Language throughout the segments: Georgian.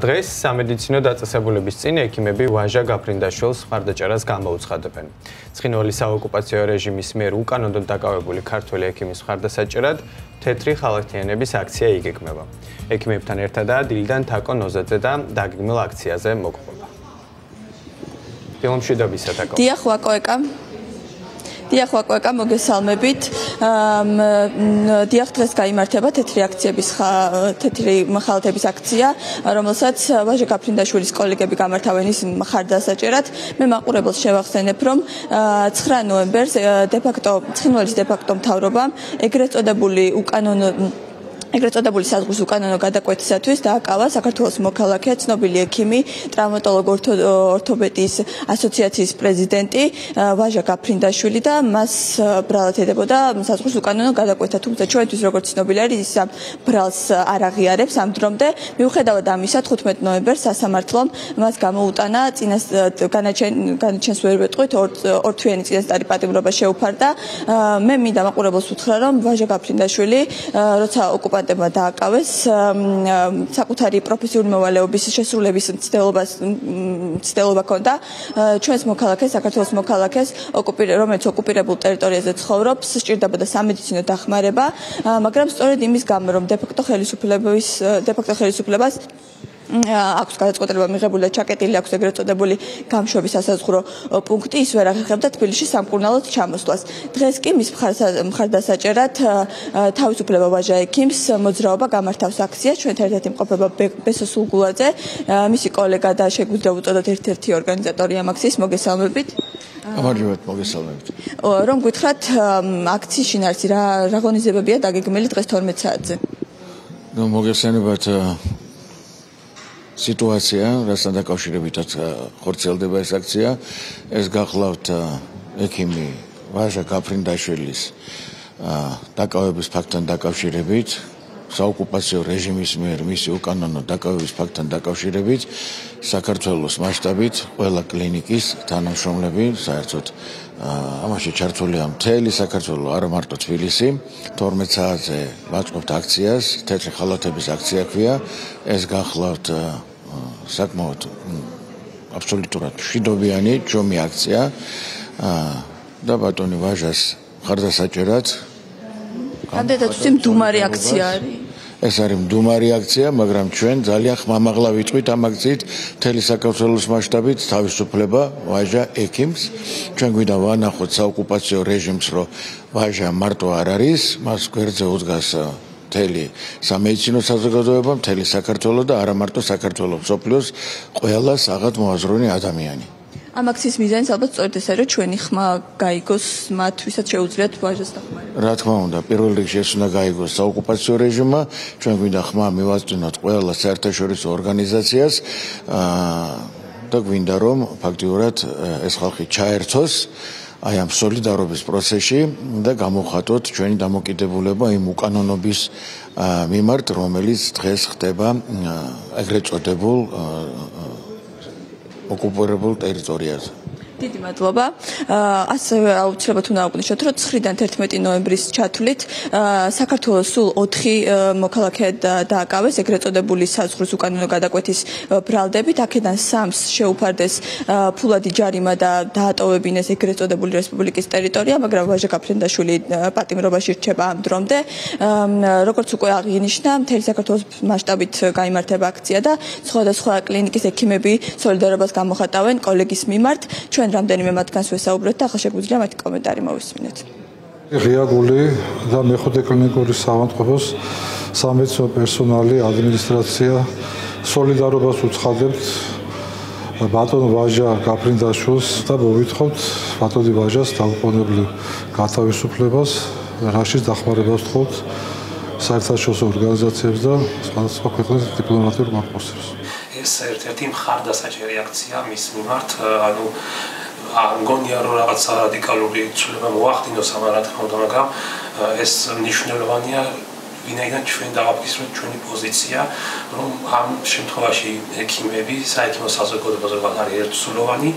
დღეს სამედიცინო დაწესებულების წინ ექიმები ვაჟა გაფრინდაშვილს ხარდაჭერას გამოუცხადებენ. ცხინველი საოკუპაციო რეჟიმის მიერ უკანონოდ დაკავებული ქართველი ექიმის ხარდასაჭერად თეთრი ხალხიანების აქცია იგეგმება. ექიმებთან ერთადაა დილიდან თაკო ნოზაძე და დაგეგმილ აქციაზე მოგყვება. ფილმში დაბისათაკო. დიახ ვაკოეკა დიახ ვაკოეკა მოგესალმებით. დიახ დღეს გამართება თეთრი აქციების თეთრი ხალათების აქცია, რომელსაც ვაჟა გაფრინდაშვილის კოლეგები გამართავენ ის მხარდასაჭერად. მე მაყურებელს შევახსენებ, რომ 9 ნოემბერს დეფაქტო ცხინვალის დეფაქტო მთავრობამ ეგრეთ წოდებული უკანონო ეგრეთ წოდებული საზღვრის უკანონო გადაკვეთისათვის დააკავა საქართველოს მოქალაქე ცნობილი ექიმი ტრავმატოლოგ ორთოპედიის ასოციაციის პრეზიდენტი ვაჟა გაფრინდაშვილი და მას ბრალად ედებოდა საზღვრის უკანონო გადაკვეთა. თუმცა ჩვენთვის როგორც ცნობილი არის ის ბრალს არ აღიარებს. ამ დრომდე მიუხედავად ამისა 15 ნოემბერს სასამართლომ მას გამოუტანა წინას განაჩენ განაჩენს ვერ ვეტყვით ორ თვიანი წინასწარი პატიმრობა შეუფარდა. მე მინდა მაყურებელს უთხრა რომ ვაჟა გაფრინდაშვილი როცა ოკუპა დიპლომატებმა დააკავეს საკუთარი პროფესიული მოვალეობის შესრულების მცდელობას მცდელობა ქონდა ჩვენს მოქალაქეს საქართველოს მოქალაქეს რომელიც ოკუპირებულ ტერიტორიაზე ცხოვრობს სჭირდებოდა სამედიცინო დახმარება. მაგრამ სწორედ იმის გამო რომ დეფაქტო ხელისუფლების დეფაქტო ხელისუფლებას აქვს გადაწყვეტილება მიღებული და ჩაკეტილი აქვს ეგრეთ წოდებული გამშვების სასაზღვრო პუნქტი. ის ვერ აღეხებდა თბილისში სამკურნალოდ ჩამოსვლას. დღეს კი მის მხარდასაჭერად თავისუფლება ვაჟა ექიმს მოძრაობა გამართავს აქციას ჩვენ ერთ-ერთი იმყოფება ბესო სულგულაძე მისი კოლეგა და შეგვიძლია უწოდოთ ერთ-ერთი ორგანიზატორი ამ აქციის. მოგესალმებით. გამარჯობათ მოგესალმებით. რომ გითხრათ აქციის შინაარსი რა რა ღონისძიებებია დაგეგმილი დღეს 12 საათზე? ნუ მოგესალმებით სიტუაცია, რასთან დაკავშირებითაც ხორციელდება ეს აქცია, ეს გახლავთ ექიმი ვაჟა გაფრინდაშვილის დაკავების ფაქტთან დაკავშირებით, საოკუპაციო რეჟიმის მიერ მისი უკანონო დაკავების ფაქტთან დაკავშირებით, საქართველოს მასშტაბით ყველა კლინიკის თანამშრომლები საერთოდ ამაში ჩართულია მთელი საქართველო, არა მარტო თბილისი, 12 საათზე ვაწყობთ აქციას, თეთრი ხალათების აქცია ქვია, ეს გახლავთ საკმაოდ აბსოლუტურად შიდობიანი ჯომი აქცია. და ბატონი ვაჟას ხარდასაჭერად ამდენად თვითონ დუმარი აქცია არის. ეს არის მდუმარი აქცია, მაგრამ ჩვენ ძალიან ხმამაღლა ვიტყვით ამ აქციით. მთელი საქართველოს მასშტაბით თავისუფლება ვაჟა ექიმს. ჩვენ გვინდა ვანახოთ საოკუპაციო რეჟიმს, რომ ვაჟა მარტო არ არის, მას გვერდზე უძგას მთელი სამედიცინო საზოგადოება, მთელი საქართველოს და არა მარტო საქართველოს, სოფლიოს ყველა საღად მოაზროვნე ადამიანი. ამ აქციის მიზანიც ალბათ სწორედ ეს არის, რომ ჩვენი ხმა გაიგოს მათ, ვისაც შეუძლიათ ვაჟას დახმარება. რა თქმა უნდა, პირველ რიგში ეს უნდა გაიგოს საოკუპაციო რეჟიმმა, ჩვენ გვინდა ხმა მივაწვინოთ ყველა საერთაშორისო ორგანიზაციას აა და გვინდა რომ ფაქტიურად ეს ხალხი ჩაერთოს აი ამ სოლიდარობის პროცესში და გამოხატოთ ჩვენი დამოკიდებულება იმ უკანონობის მიმართ, რომელიც დღეს ხდება ეგრეთ წოდებულ ოკუპირებულ ტერიტორიაზე. დიდი მადლობა. ასევე აუცილებლად უნდა აღვნიშნოთ, რომ 9-დან 11 ნოემბრის ჩათვლით საქართველოს სულ 4 მოქალაქე დააკავეს ეგრეთ წოდებული საზღვრის უკანონო გადაკვეთის ბრალდებით. აქედან 3-ს შეუფარდეს ფულადი ჯარიმა და დაატოვებინეს ეგრეთ წოდებული რესპუბლიკის ტერიტორია, მაგრამ ვაჟა გაფრენდაშვილი პატიმრობაში რჩება ამ დრომდე. როგორც უკვე აღინიშნა, მთელი საქართველოს მასშტაბით გამართება აქცია და სხვადასხვა კლინიკის ექიმები სოლიდარობას გამოხატავენ კოლეგის მიმართ. ჩვენ ჩვენ რამდენიმე მათგანს ვესაუბრეთ და ახლა შეგვიძლია მათი კომენტარი მოვისმინოთ. რეაგული და მეხუთე კლინიკური სამართლოს სამედიცინო პერსონალი, ადმინისტრაცია სოლიდარობას უცხადებთ ბატონ ვაჟა გაფრინდაშვილს და მოვითხოვთ ბატონი ვაჟას დაუყოვნებლივ გათავისუფლებას, რაშიც დახმარებას თხოვთ საერთაშორისო ორგანიზაციებს და სხვადასხვა ქვეყნის დიპლომატიურ მოხმოსებს. ეს ერთ-ერთი მხარდასაჭერი აქცია მის მიმართ, ანუ მგონია რომ რაღაც რადიკალური ცვლილება მოახდინოს ამ რა თქმა უნდა მაგრამ ეს მნიშვნელოვანია ვინაიდან ჩვენ დავაფიქრეთ ჩვენი პოზიცია რომ ამ შემთხვევაში ექიმები საერთო საზოგადოებაზე არის ერთსულოვანი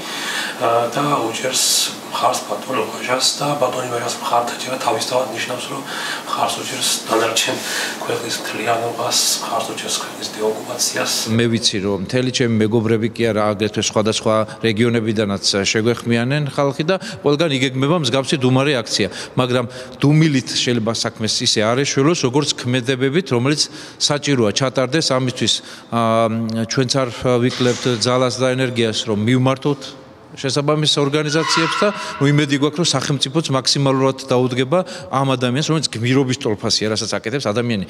და უჭერს მხარს ბატონო ვაჟას და ბატონი ვაჟას მხარდაჭერა თავისთავად ნიშნავს რომ მხარს უჭერს დანარჩენ ქვეყნის მთლიანობას, მხარს უჭერს ქვეყნის დეოკუპაციას. მე ვიცი რომ მთელი ჩემი მეგობრები კი არა აგრეთვე სხვადასხვა რეგიონებიდანაც შეგვეხმიანენ ხალხი და ყველგან იგეგმება მსგავსი დუმარი აქცია, მაგრამ დუმილით შეიძლება საქმეს ისე არ ეშველოს, როგორც ქმედებებით, რომელიც საჭიროა ჩატარდეს ამისთვის. ჩვენც არ ვიკლებთ ძალას და ენერგიას რომ მივმართოთ შესაბამის ორგანიზაციებს და ნუ იმედი გვაქვს რომ სახელმწიფოც მაქსიმალურად დაუდგება ამ ადამიანს რომელიც გმირობის ტოლფასია რასაც აკეთებს ადამიანი.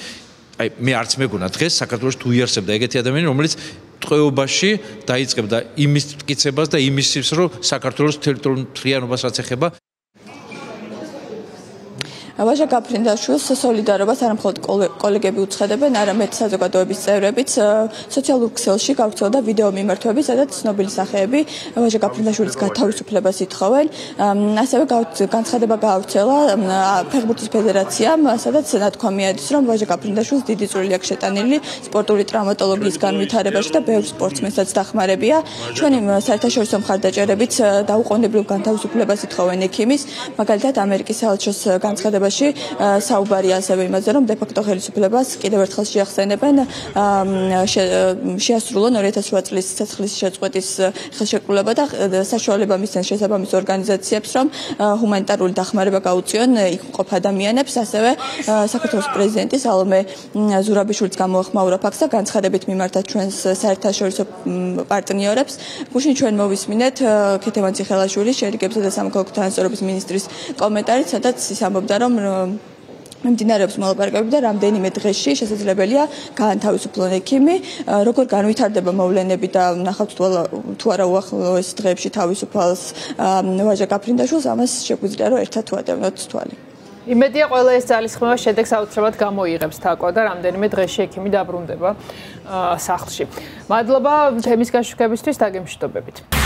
აი მე არც მეგონა დღეს საქართველოს თუ იარსებდა ეგეთი ადამიანი რომელიც ტყვეობაში დაიწყებდა იმის მტკიცებას და იმის რომ საქართველოს თერიტორიულ მთლიანობას რაც ეხება ვაჟა გაფრინდაშვილს სოლიდარობას არა მხოლოდ კოლეგები უცხადებენ, არამედ საზოგადოების წევრებიც სოციალურ ქსელში გავრცელდა ვიდეო მიმართვები, სადაც ცნობილი სახეები ვაჟა გაფრინდაშვილის გათავისუფლებას ითხოვენ. ასევე განცხადება გავრცელა ფეხბურთის ფედერაციამ, სადაც ნათქვამია ის, რომ ვაჟა გაფრინდაშვილს დიდი წვლილი აქვს შეტანილი სპორტული ტრავმატოლოგიის განვითარებაში და ბევრ სპორტსმენსაც დახმარებია. ჩვენი საერთაშორისო მხარდაჭერებიც დაუყოვნებლივ განთავისუფლებას ითხოვენ ექიმის, მაგალითად ამერიკის საელჩოს განცხადება განცხადებაში საუბარი ასევე იმაზე, რომ დეფაქტო ხელისუფლებას კიდევ ერთხელ შეახსენებენ შეასრულონ 2008 წლის ცეცხლის შეწყვეტის ხელშეკრულება და საშუალება მისცენ შესაბამის ორგანიზაციებს, რომ ჰუმანიტარული დახმარება გაუწიონ იქ მყოფ ადამიანებს, ასევე საქართველოს პრეზიდენტი სალომე ზურაბიშვილიც გამოახმაურა ფაქტს და განცხადებით მიმართა ჩვენს საერთაშორისო პარტნიორებს. გუშინ ჩვენ მოვისმინეთ ქეთევან ციხელაშვილის შერიგებსა და სამოქალაქო თანასწორობის მინისტრის კომენტარი, სადაც ის ამბობდა, რომ რომ მიმდინარეობს მოლაპარაკებები და რამდენიმე დღეში შესაძლებელია გაანთავისუფლონ ექიმი. როგორ განვითარდება მოვლენები და ნახავთ თუ არა უახლოეს დღეებში თავისუფალს ვაჟა გაფრინდაშვილს, ამას შეგვიძლია რომ ერთად ვადევნოთ თვალი. იმედია ყველა ეს ძალისხმევა შედეგს აუცილებლად გამოიღებს თაკო და რამდენიმე დღეში ექიმი დაბრუნდება სახლში. მადლობა თემის გაშუქებისთვის და გემშვიდობებით.